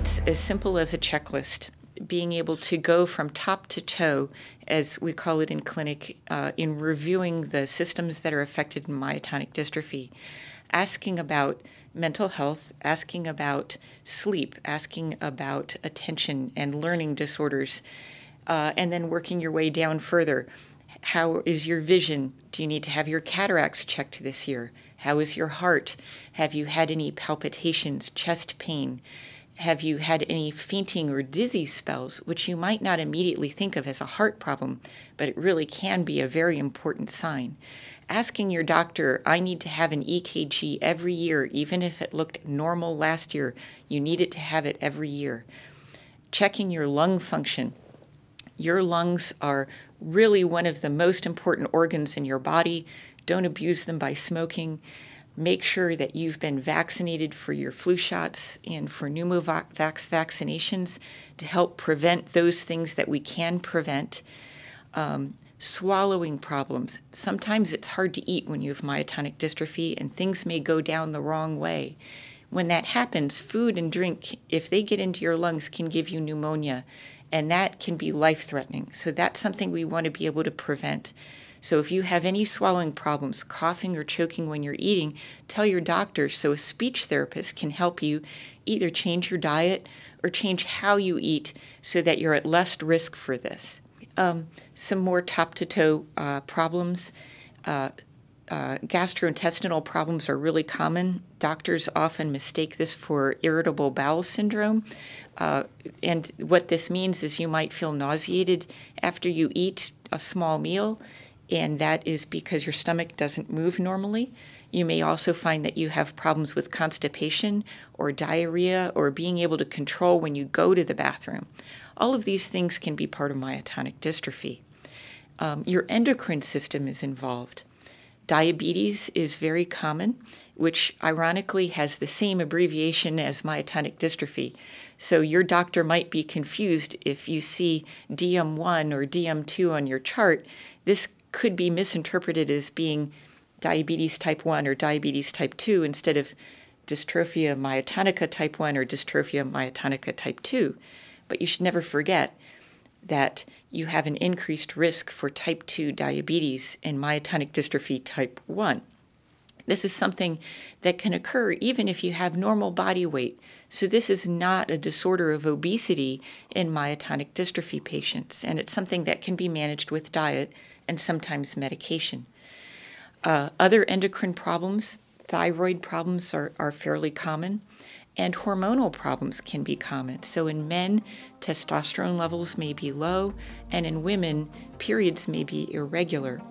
It's as simple as a checklist, being able to go from top to toe, as we call it in clinic, uh, in reviewing the systems that are affected in myotonic dystrophy, asking about mental health, asking about sleep, asking about attention and learning disorders, uh, and then working your way down further. How is your vision? Do you need to have your cataracts checked this year? How is your heart? Have you had any palpitations, chest pain? Have you had any fainting or dizzy spells, which you might not immediately think of as a heart problem, but it really can be a very important sign? asking your doctor, I need to have an EKG every year, even if it looked normal last year, you need it to have it every year. Checking your lung function. Your lungs are really one of the most important organs in your body. Don't abuse them by smoking. Make sure that you've been vaccinated for your flu shots and for pneumovax vaccinations to help prevent those things that we can prevent. Um, swallowing problems. Sometimes it's hard to eat when you have myotonic dystrophy and things may go down the wrong way. When that happens, food and drink, if they get into your lungs, can give you pneumonia, and that can be life threatening. So that's something we want to be able to prevent. So if you have any swallowing problems, coughing or choking when you're eating, tell your doctor so a speech therapist can help you either change your diet or change how you eat so that you're at less risk for this um, some more top to toe uh, problems. Uh, uh, gastrointestinal problems are really common. Doctors often mistake this for irritable bowel syndrome. Uh, and what this means is you might feel nauseated after you eat a small meal, and that is because your stomach doesn't move normally. You may also find that you have problems with constipation or diarrhea or being able to control when you go to the bathroom. All of these things can be part of myotonic dystrophy. Um, your endocrine system is involved. Diabetes is very common, which ironically has the same abbreviation as myotonic dystrophy. So your doctor might be confused if you see DM1 or DM2 on your chart. This could be misinterpreted as being diabetes type 1 or diabetes type 2 instead of dystrophia myotonica type 1 or dystrophia myotonica type 2. But you should never forget that you have an increased risk for type 2 diabetes and myotonic dystrophy type 1. This is something that can occur even if you have normal body weight. So, this is not a disorder of obesity in myotonic dystrophy patients, and it's something that can be managed with diet and sometimes medication. Uh, other endocrine problems, thyroid problems, are, are fairly common and hormonal problems can be common. So, in men, testosterone levels may be low, and in women, periods may be irregular.